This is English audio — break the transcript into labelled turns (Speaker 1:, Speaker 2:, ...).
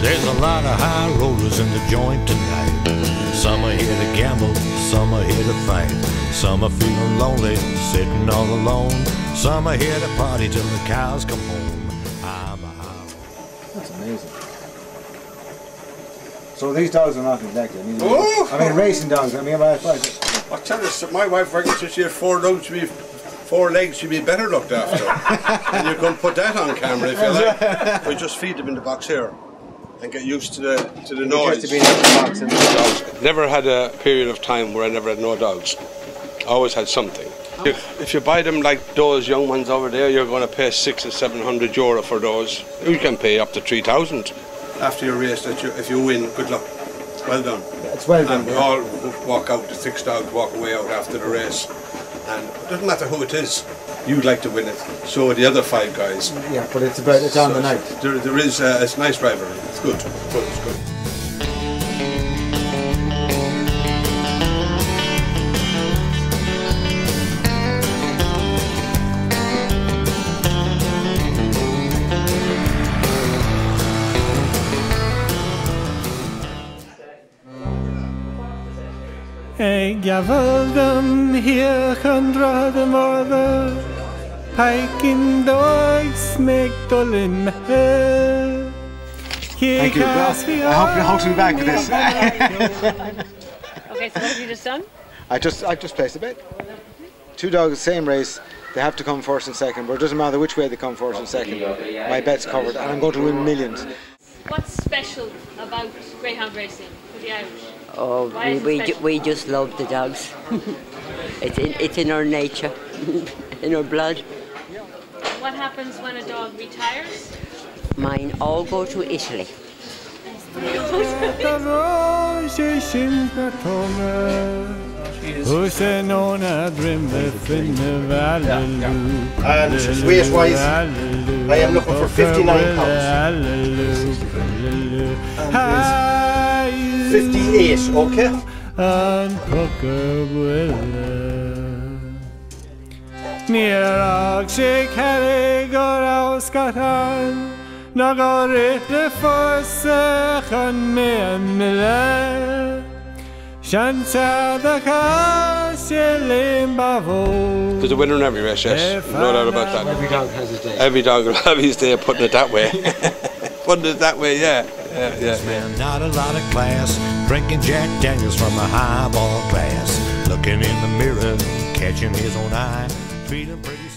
Speaker 1: There's a lot of high rollers in the joint tonight. Some are here to gamble, some are here to fight. Some are feeling lonely, sitting all alone. Some are here to party till the cows come home. I'm a high roller.
Speaker 2: That's amazing. So these dogs are not neglected. I mean,
Speaker 3: Oh!
Speaker 2: I mean racing dogs. I mean, I, I,
Speaker 3: I tell you, my wife reckons if she had four dogs, she'd be four legs, she'd be better looked after. and you can put that on camera if you like. We just feed them in the box here and get used to the to the noise.
Speaker 2: to be in the box and
Speaker 3: dogs. Never had a period of time where I never had no dogs. I Always had something. If, if you buy them like those young ones over there, you're going to pay six or seven hundred euro for those. You can pay up to three thousand. After your race, that you, if you win, good luck. Well done.
Speaker 2: it's well done.
Speaker 3: And we
Speaker 2: yeah.
Speaker 3: all walk out, the six dogs walk away out after the race. And it doesn't matter who it is, you'd like to win it. So are the other five guys.
Speaker 2: Yeah, but it's about it's on the night.
Speaker 3: There, there is uh, it's nice rivalry. It's good. It's good. It's good.
Speaker 4: Jag valde hier hundraden varder Peikin dogs meg dolin me
Speaker 2: Thank you. Well, I hope you hope to be back with this.
Speaker 5: Okay, so what have you just done?
Speaker 2: I just I just placed a bet. Two dogs, same race. They have to come first and second, but it doesn't matter which way they come first and second. My bet's covered, and I'm going to win millions.
Speaker 5: What's special about greyhound racing for the Irish?
Speaker 6: Oh, we, we, ju- we just love the dogs. it's, in, it's in our nature, in our blood.
Speaker 5: What happens when a dog retires?
Speaker 6: Mine all go to Italy.
Speaker 4: Husenona drömmer finne vallelu
Speaker 7: And weight-wise, I am looking for 59 pounds. 58, okay?
Speaker 4: An Nierag sig herre går av skatan Nagar inte fosse kan memle Chansa da kashe limbavo
Speaker 3: There's a winner in every race, yes. Er no doubt about that.
Speaker 2: Every dog has his day.
Speaker 3: Every dog will have his day, putting it that way. putting it that way, yeah. Yeah, yeah, yeah.
Speaker 1: man, not a lot of class. Drinking Jack Daniels from a highball glass. Looking in the mirror, catching his own eye. Feeling pretty